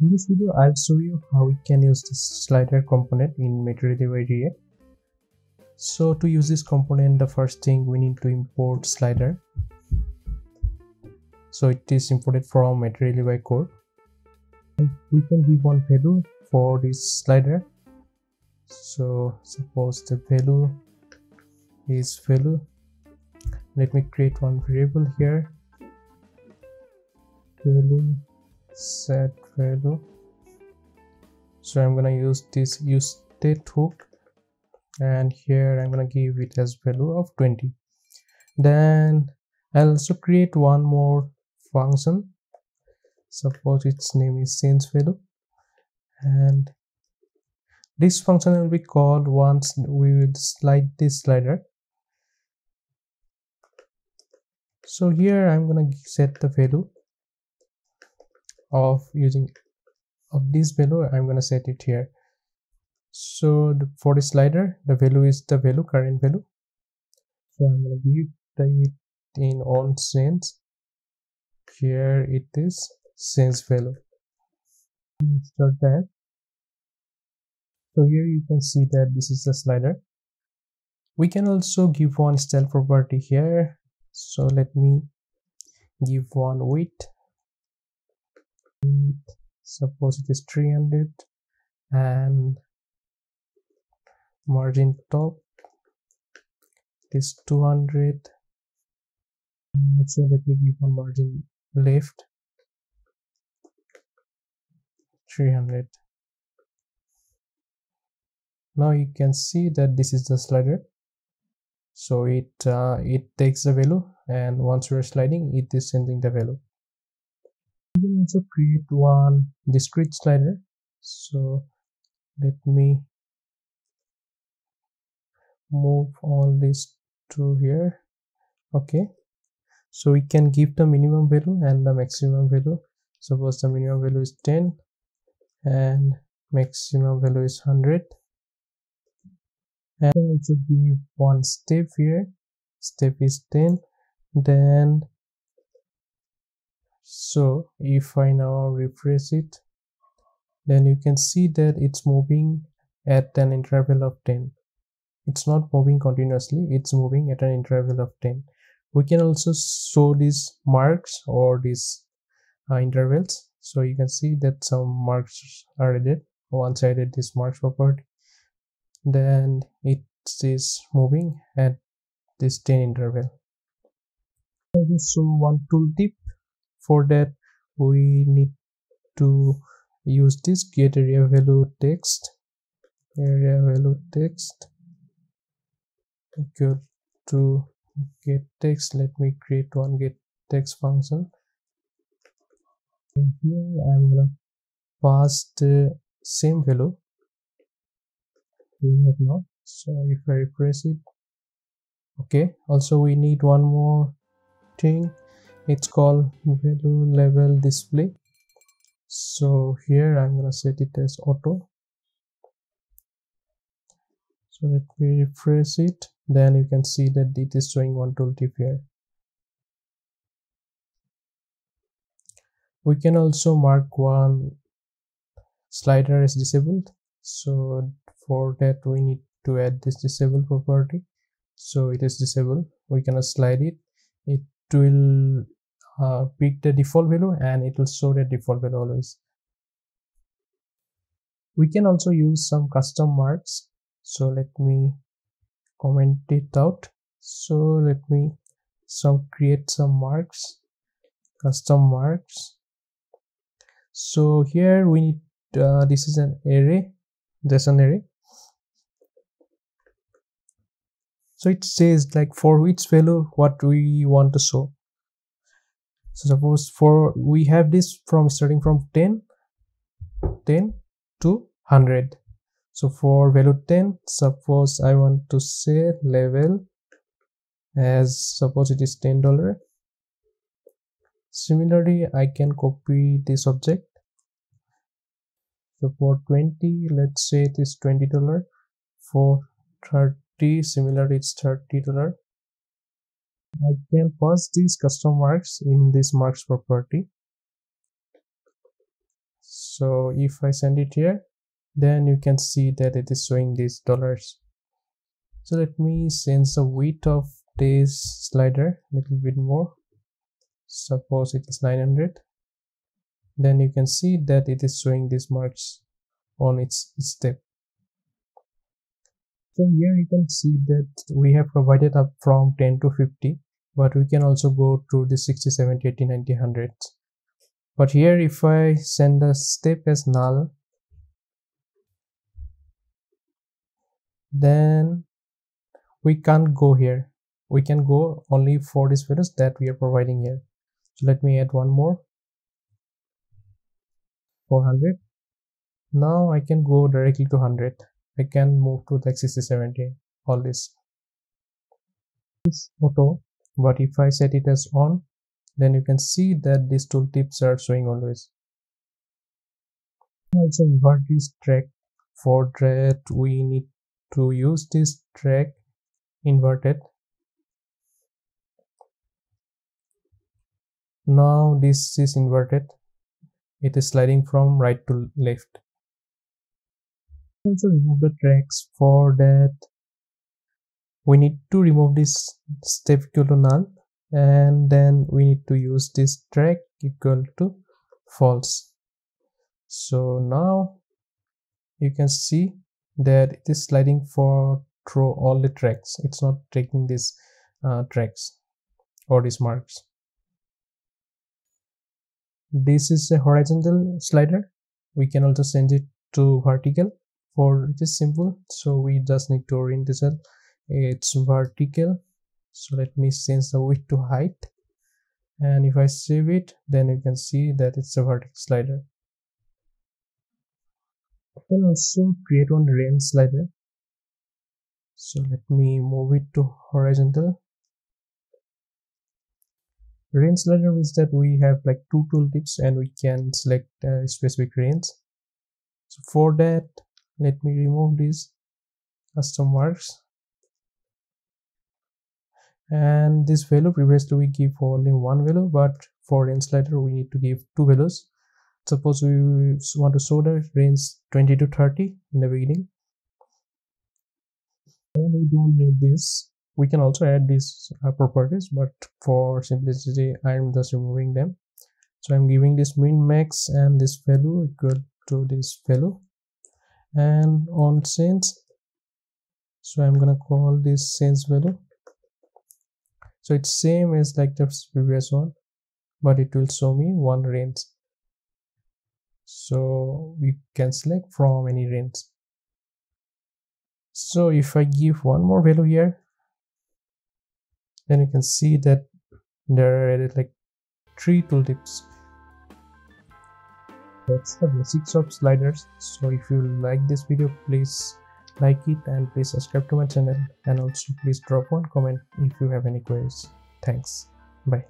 In this video, I'll show you how we can use this slider component in Material React. So to use this component, the first thing we need to import slider. So it is imported from Material UI core. We can give one value for this slider. So suppose the value is value. Let me create one variable here. Value set value. So i'm gonna use this use state hook. And here i'm gonna give it as value of 20 then i'll also create one more function. Suppose its name is change value. And this function will be called once we will slide this slider. So here i'm gonna set the value of using of this value i'm going to set it here. So the, for the slider the value is the value current value. So i'm going to give it in on sense. Here it is sense value. Start that. So here you can see that this is the slider. We can also give one style property here. So let me give one width suppose it is 300 and margin top is 200 so let me give a margin left. 300 now you can see that this is the slider. So it uh, it takes the value and once we're sliding it is sending the value we can also create one discrete slider. So let me move all this to here. Okay. So we can give the minimum value and the maximum value. Suppose the minimum value is 10 and maximum value is 100 and also give one step here. Step is 10 then so if i now refresh it then you can see that it's moving at an interval of 10 it's not moving continuously it's moving at an interval of 10 we can also show these marks or these uh, intervals. So you can see that some marks are added once i added this marks property then it is moving at this 10 interval. I just show one tooltip for that we need to use this get aria value text. Aria value text equal to get text. Let me create one get text function. And here i'm gonna pass the same value. We have so if i refresh it okay. Also we need one more thing it's called value label display. So here i'm gonna set it as auto. So let me refresh it. Then you can see that it is showing one tooltip here. We can also mark one slider as disabled. So for that we need to add this disable property. So it is disabled. We can slide it. It will uh, pick the default value and it will show the default value always. We can also use some custom marks. So let me comment it out. So let me some create some marks custom marks. So here we need uh, this is an array an array. So it says like for which value what we want to show so suppose for we have this from starting from 10 10 to 100 so for value 10 suppose i want to say level as suppose it is 10 dollar. Similarly i can copy this object. So for 20 let's say it is 20 dollar. For 30 similarly it's 30 dollar I can pass these custom marks in this marks property. So if i send it here then you can see that it is showing these dollars. So let me change the width of this slider a little bit more. Suppose it is 900 then you can see that it is showing these marks on its step so here you can see that we have provided up from 10 to 50 but we can also go to the 60 70 80 90 100 but here if i send the step as null then we can't go here. We can go only for these values that we are providing here. So let me add one more. 400 now i can go directly to 100 i can move to the 60 70 all this. This auto but if i set it as on? Then you can see that these tooltips are showing always. Also invert this track? For that we need to use this track inverted. Now this is inverted. It is sliding from right to left also remove the tracks for that we need to remove this step equal to null and then we need to use this track equal to false. So now you can see that it is sliding for through all the tracks. It's not taking these uh, tracks or these marks. This is a horizontal slider. We can also change it to vertical for it is simple. So we just need to orient this it's vertical. So let me change the width to height. And if i save it then you can see that it's a vertical slider. I can also create one range slider. So let me move it to horizontal. Range slider means that we have like two tooltips and we can select a specific range so for that let me remove these custom marks and this value previously we give only one value but for range slider we need to give two values. Suppose we want to show the range 20 to 30 in the beginning. And we don't need this. We can also add these uh, properties but for simplicity i'm just removing them. So i'm giving this min max and this value equal to this value and on change so i'm gonna call this change value. So it's same as like the previous one but it will show me one range. So we can select from any range. So if i give one more value here then you can see that there are like three tooltips that's the basics of sliders. So if you like this video please like it and please subscribe to my channel. And also please drop one comment if you have any queries. Thanks. Bye